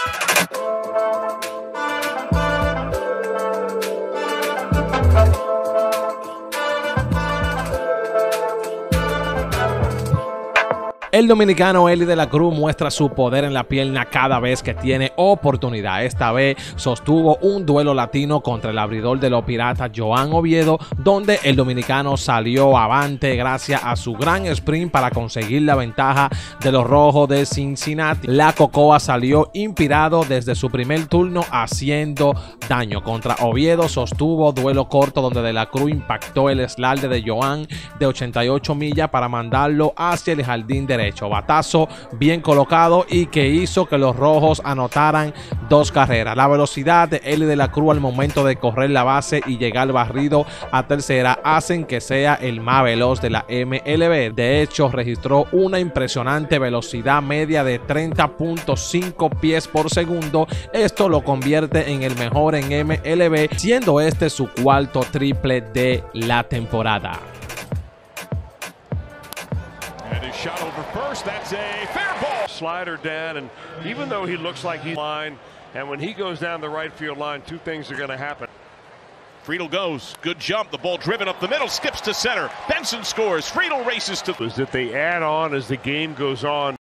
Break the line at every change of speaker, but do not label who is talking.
Thank you. El dominicano Eli de la Cruz muestra su poder en la pierna cada vez que tiene oportunidad. Esta vez sostuvo un duelo latino contra el abridor de los piratas Joan Oviedo, donde el dominicano salió avante gracias a su gran sprint para conseguir la ventaja de los rojos de Cincinnati. La Cocoa salió inspirado desde su primer turno haciendo daño contra Oviedo. Sostuvo duelo corto donde de la Cruz impactó el slalde de Joan de 88 millas para mandarlo hacia el jardín derecho Batazo bien colocado y que hizo que los rojos anotaran dos carreras. La velocidad de Eli de la Cruz al momento de correr la base y llegar barrido a tercera hacen que sea el más veloz de la MLB. De hecho, registró una impresionante velocidad media de 30.5 pies por segundo. Esto lo convierte en el mejor en MLB, siendo este su cuarto triple de la temporada.
Shot over first. That's a fair ball. Slider down, and even though he looks like he's line, and when he goes down the right field line, two things are going to happen.
Friedel goes. Good jump. The ball driven up the middle. Skips to center. Benson scores. Friedel races to.
Is that they add on as the game goes on.